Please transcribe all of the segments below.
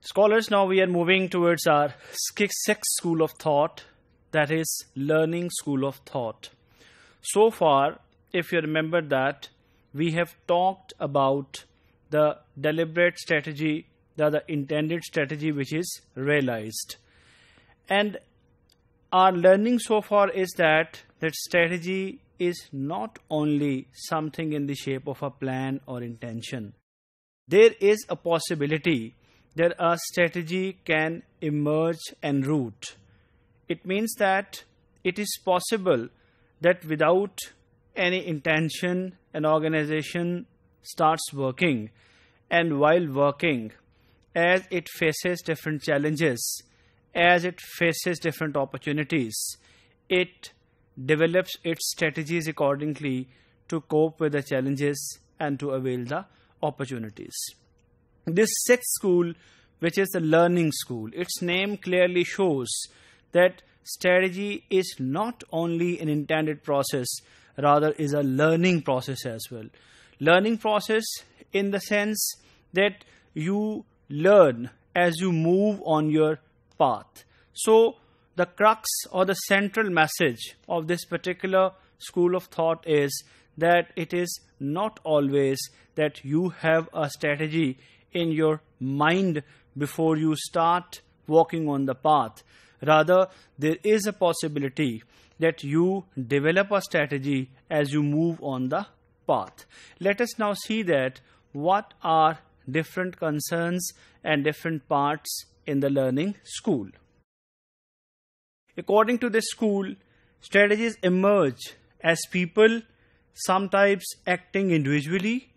Scholars, now we are moving towards our sixth school of thought, that is, learning school of thought. So far, if you remember that, we have talked about the deliberate strategy, the, the intended strategy which is realized. And our learning so far is that that strategy is not only something in the shape of a plan or intention. There is a possibility that a strategy can emerge and root. It means that it is possible that without any intention, an organization starts working, and while working, as it faces different challenges, as it faces different opportunities, it develops its strategies accordingly to cope with the challenges and to avail the opportunities. This sixth school, which is the learning school, its name clearly shows that strategy is not only an intended process, rather is a learning process as well. Learning process in the sense that you learn as you move on your path. So, the crux or the central message of this particular school of thought is that it is not always that you have a strategy in your mind before you start walking on the path. Rather, there is a possibility that you develop a strategy as you move on the path. Let us now see that what are different concerns and different parts in the learning school. According to this school, strategies emerge as people sometimes acting individually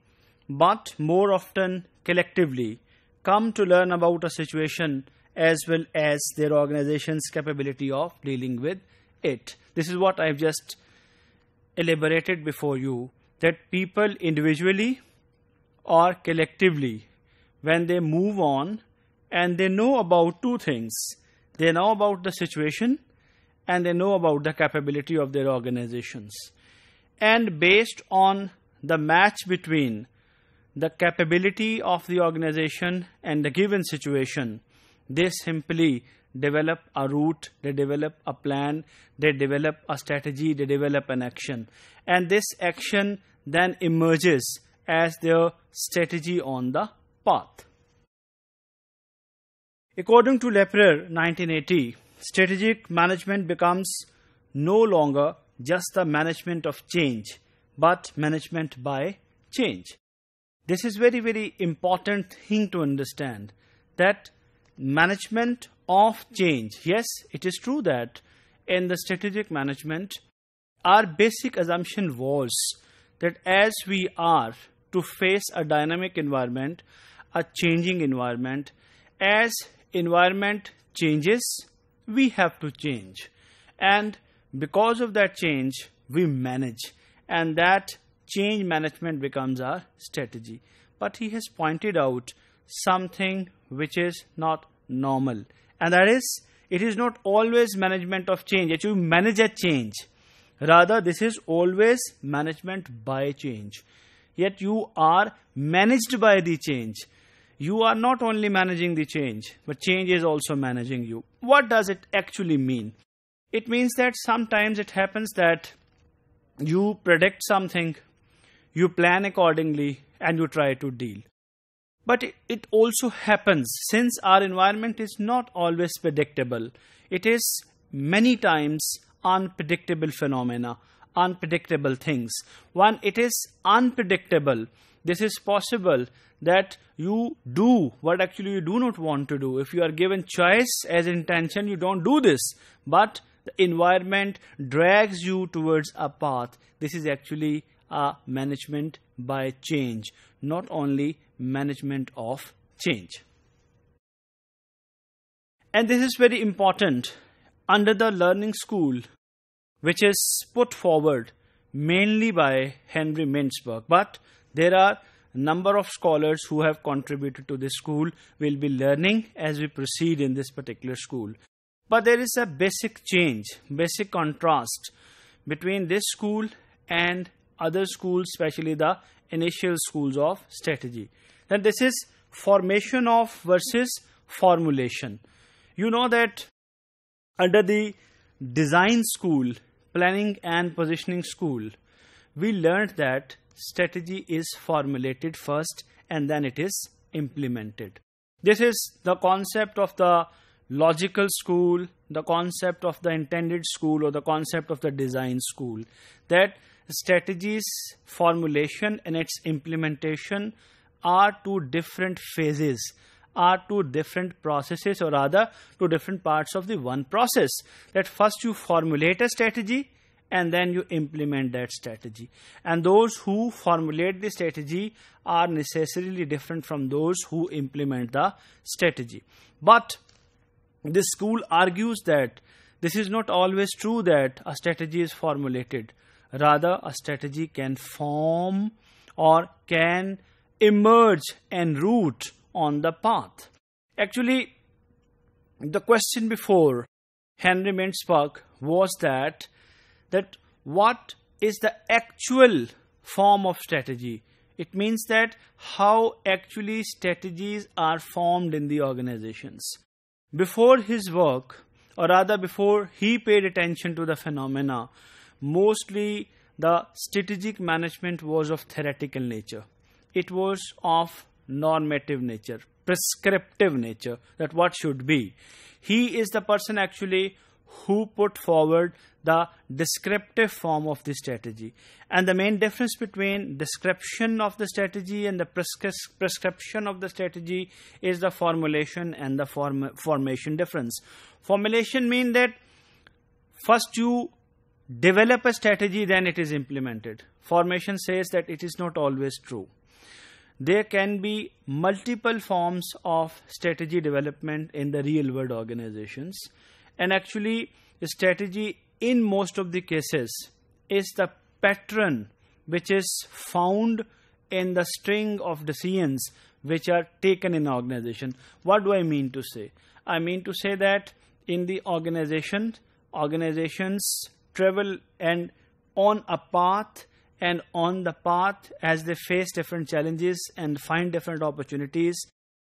but more often collectively come to learn about a situation as well as their organization's capability of dealing with it. This is what I've just elaborated before you that people individually or collectively, when they move on and they know about two things, they know about the situation and they know about the capability of their organizations. And based on the match between the capability of the organization and the given situation, they simply develop a route, they develop a plan, they develop a strategy, they develop an action. And this action then emerges as their strategy on the path. According to Lafleur 1980, strategic management becomes no longer just the management of change, but management by change. This is very, very important thing to understand that management of change. Yes, it is true that in the strategic management, our basic assumption was that as we are to face a dynamic environment, a changing environment, as environment changes, we have to change. And because of that change, we manage. And that change management becomes our strategy. But he has pointed out something which is not normal. And that is, it is not always management of change. That you manage a change. Rather, this is always management by change. Yet you are managed by the change you are not only managing the change, but change is also managing you. What does it actually mean? It means that sometimes it happens that you predict something, you plan accordingly, and you try to deal. But it also happens since our environment is not always predictable, it is many times unpredictable phenomena, unpredictable things. One, it is unpredictable. This is possible that you do what actually you do not want to do. If you are given choice as intention, you don't do this. But the environment drags you towards a path. This is actually a management by change, not only management of change. And this is very important under the learning school, which is put forward mainly by Henry Mintzberg. But there are a number of scholars who have contributed to this school will be learning as we proceed in this particular school. But there is a basic change, basic contrast between this school and other schools, especially the initial schools of strategy. And this is formation of versus formulation. You know that under the design school, planning and positioning school, we learned that strategy is formulated first and then it is implemented. This is the concept of the logical school, the concept of the intended school or the concept of the design school. That strategies formulation and its implementation are two different phases are two different processes or rather two different parts of the one process. That first you formulate a strategy and then you implement that strategy. And those who formulate the strategy are necessarily different from those who implement the strategy. But this school argues that this is not always true that a strategy is formulated rather a strategy can form or can emerge and root on the path. Actually, the question before Henry Mintzberg was that that what is the actual form of strategy? It means that how actually strategies are formed in the organizations. Before his work, or rather before he paid attention to the phenomena, mostly the strategic management was of theoretical nature. It was of normative nature, prescriptive nature, that what should be. He is the person actually who put forward the descriptive form of the strategy. And the main difference between description of the strategy and the prescri- prescription of the strategy is the formulation and the form- formation difference. Formulation mean that first you develop a strategy, then it is implemented. Formation says that it is not always true. There can be multiple forms of strategy development in the real world organizations. And actually strategy in most of the cases is the pattern which is found in the string of decisions which are taken in organization. What do i mean to say? I mean to say that in the organization organizations travel and on a path and on the path as they face different challenges and find different opportunities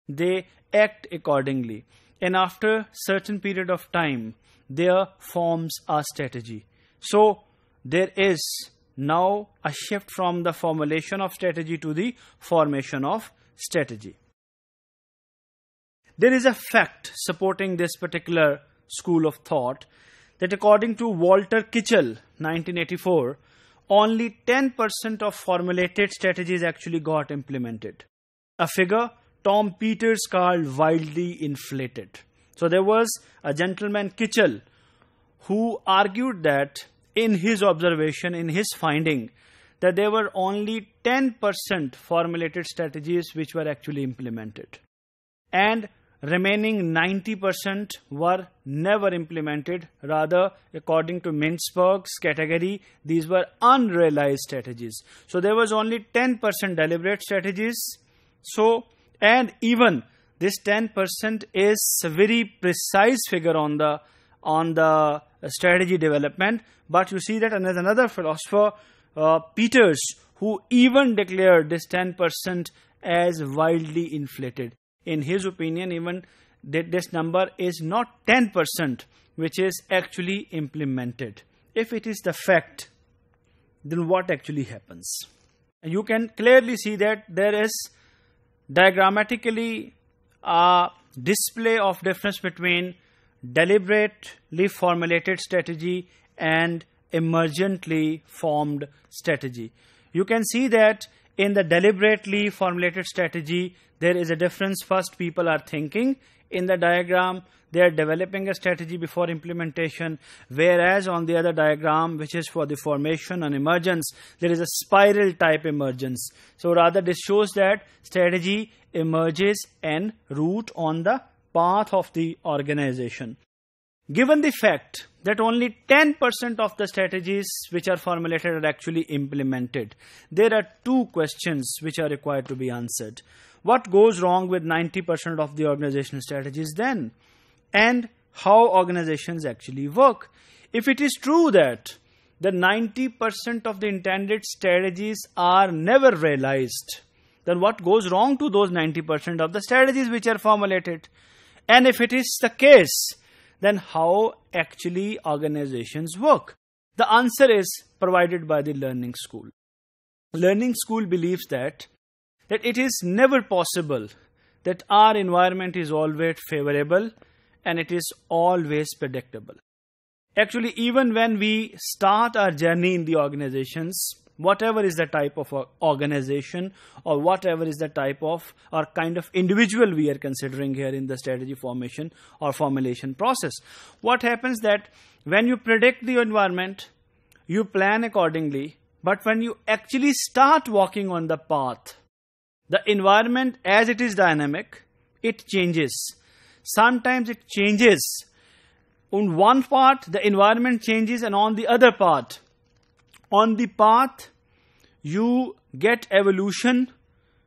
they act accordingly. And after certain period of time there forms a strategy. So there is now a shift from the formulation of strategy to the formation of strategy. There is a fact supporting this particular school of thought that according to Walter Kiechel 1984 only 10% of formulated strategies actually got implemented. A figure Tom Peters called wildly inflated. So there was a gentleman Kiechel who argued that in his observation, in his finding, that there were only 10% formulated strategies which were actually implemented. And remaining 90% were never implemented. Rather, according to Mintzberg's category, these were unrealized strategies. So there was only 10% deliberate strategies. So, and even this 10% is a very precise figure on the on the strategy development. But you see that another philosopher, uh, Peters, who even declared this 10% as wildly inflated in his opinion even this number is not 10% which is actually implemented. If it is the fact then what actually happens? You can clearly see that there is diagrammatically a display of difference between deliberately formulated strategy and emergently formed strategy. You can see that in the deliberately formulated strategy, there is a difference. First, people are thinking. In the diagram, they are developing a strategy before implementation. Whereas on the other diagram, which is for the formation and emergence, there is a spiral type emergence. So rather, this shows that strategy emerges en route on the path of the organization. Given the fact that only 10% of the strategies which are formulated are actually implemented, there are two questions which are required to be answered. What goes wrong with 90% of the organizational strategies then? And how organizations actually work? If it is true that the 90% of the intended strategies are never realized, then what goes wrong to those 90% of the strategies which are formulated? And if it is the case, then how actually organizations work? The answer is provided by the learning school. Learning school believes that that it is never possible that our environment is always favorable and it is always predictable. Actually, even when we start our journey in the organizations, whatever is the type of organization or whatever is the type of or kind of individual we are considering here in the strategy formation or formulation process. What happens that when you predict the environment you plan accordingly but when you actually start walking on the path the environment as it is dynamic it changes. Sometimes it changes. On one part the environment changes and on the other part on the path you get evolution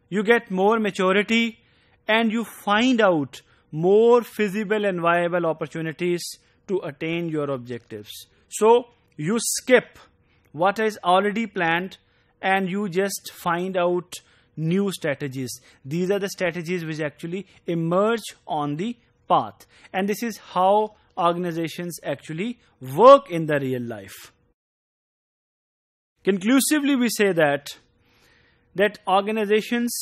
you get more maturity and you find out more feasible and viable opportunities to attain your objectives. So you skip what is already planned and you just find out new strategies. These are the strategies which actually emerge on the path. And this is how organizations actually work in the real life conclusively we say that that organizations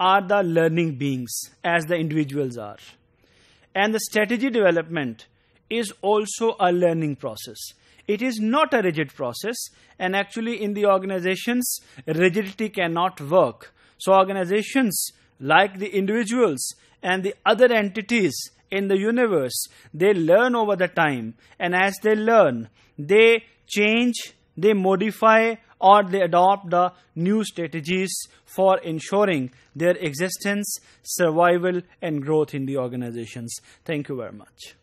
are the learning beings as the individuals are. And the strategy development is also a learning process. It is not a rigid process and actually in the organizations rigidity cannot work. So organizations like the individuals and the other entities in the universe they learn over the time. And as they learn they change they modify or they adopt the new strategies for ensuring their existence survival and growth in the organizations. Thank you very much